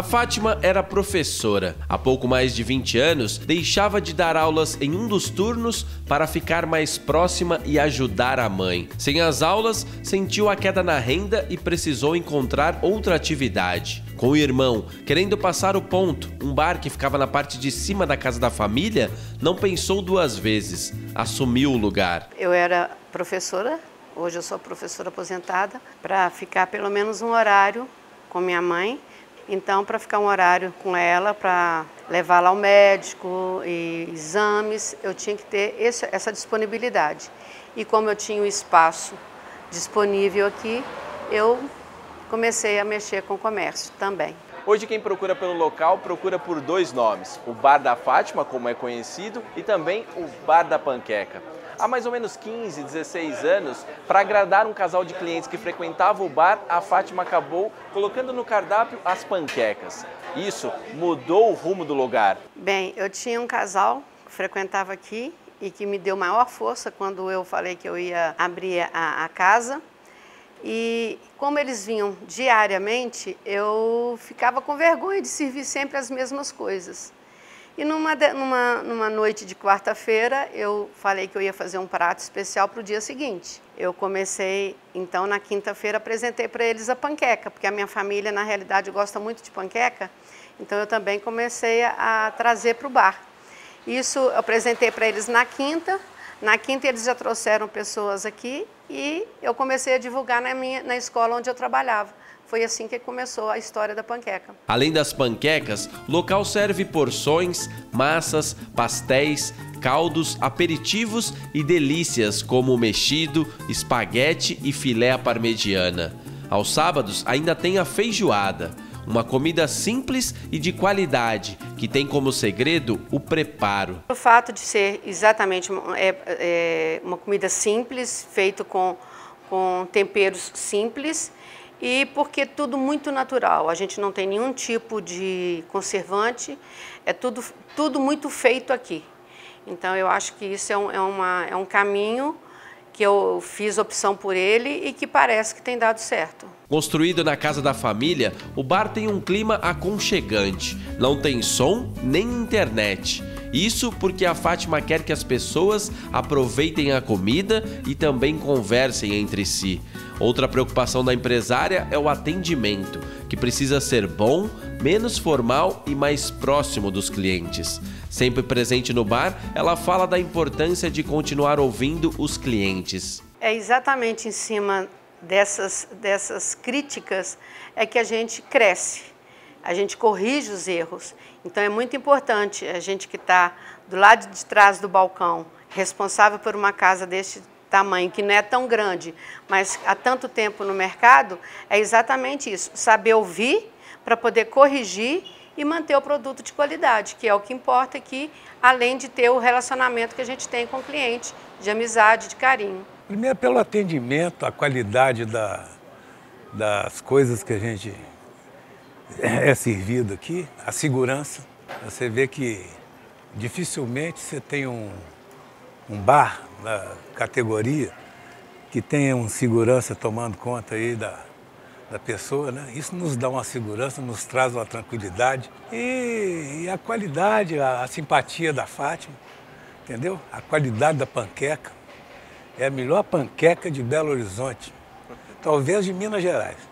A Fátima era professora. Há pouco mais de 20 anos, deixava de dar aulas em um dos turnos para ficar mais próxima e ajudar a mãe. Sem as aulas, sentiu a queda na renda e precisou encontrar outra atividade. Com o irmão querendo passar o ponto, um bar que ficava na parte de cima da casa da família, não pensou duas vezes, assumiu o lugar. Eu era professora, hoje eu sou professora aposentada, para ficar pelo menos um horário com minha mãe então, para ficar um horário com ela, para levá-la ao médico e exames, eu tinha que ter esse, essa disponibilidade. E como eu tinha o espaço disponível aqui, eu comecei a mexer com o comércio também. Hoje quem procura pelo local procura por dois nomes, o Bar da Fátima, como é conhecido, e também o Bar da Panqueca há mais ou menos 15, 16 anos, para agradar um casal de clientes que frequentava o bar, a Fátima acabou colocando no cardápio as panquecas. Isso mudou o rumo do lugar. Bem, eu tinha um casal que frequentava aqui e que me deu maior força quando eu falei que eu ia abrir a, a casa. E como eles vinham diariamente, eu ficava com vergonha de servir sempre as mesmas coisas. E numa, numa, numa noite de quarta-feira, eu falei que eu ia fazer um prato especial para o dia seguinte. Eu comecei, então, na quinta-feira, apresentei para eles a panqueca, porque a minha família, na realidade, gosta muito de panqueca, então eu também comecei a, a trazer para o bar. Isso eu apresentei para eles na quinta, na quinta eles já trouxeram pessoas aqui e eu comecei a divulgar na, minha, na escola onde eu trabalhava. Foi assim que começou a história da panqueca. Além das panquecas, o local serve porções, massas, pastéis, caldos, aperitivos e delícias como mexido, espaguete e filé à parmegiana. Aos sábados ainda tem a feijoada, uma comida simples e de qualidade que tem como segredo o preparo. O fato de ser exatamente é, é, uma comida simples, feito com, com temperos simples e porque tudo muito natural. A gente não tem nenhum tipo de conservante, é tudo, tudo muito feito aqui. Então eu acho que isso é um, é uma, é um caminho que eu fiz opção por ele e que parece que tem dado certo. Construído na casa da família, o bar tem um clima aconchegante. Não tem som nem internet. Isso porque a Fátima quer que as pessoas aproveitem a comida e também conversem entre si. Outra preocupação da empresária é o atendimento, que precisa ser bom, menos formal e mais próximo dos clientes. Sempre presente no bar, ela fala da importância de continuar ouvindo os clientes. É exatamente em cima dessas, dessas críticas é que a gente cresce, a gente corrige os erros. Então é muito importante a gente que está do lado de trás do balcão, responsável por uma casa deste tamanho, que não é tão grande, mas há tanto tempo no mercado, é exatamente isso: saber ouvir para poder corrigir e manter o produto de qualidade, que é o que importa aqui, além de ter o relacionamento que a gente tem com o cliente, de amizade, de carinho. Primeiro, pelo atendimento, a qualidade da, das coisas que a gente é servido aqui, a segurança. Você vê que dificilmente você tem um, um bar da categoria que tenha um segurança tomando conta aí da, da pessoa, né? Isso nos dá uma segurança, nos traz uma tranquilidade e, e a qualidade, a, a, simpatia da Fátima, entendeu? A qualidade da panqueca é a melhor panqueca de Belo Horizonte, talvez de Minas Gerais.